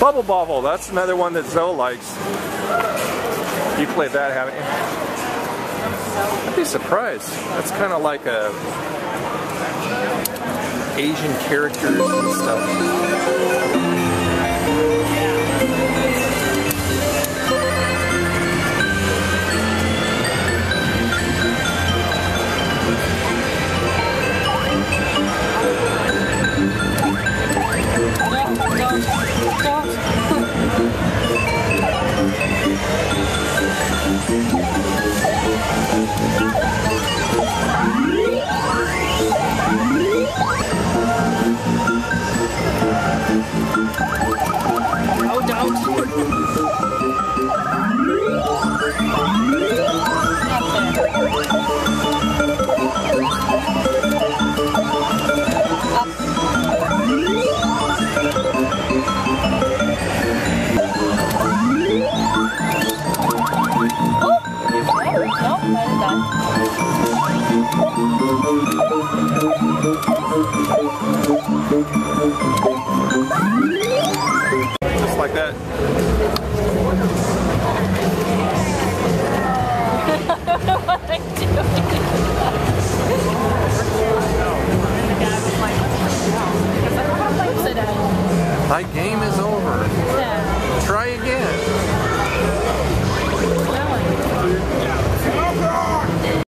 Bubble Bobble, that's another one that Zoe likes. You played that, haven't you? I'd be surprised. That's kind of like a Asian characters and stuff. Just like that. My game is over.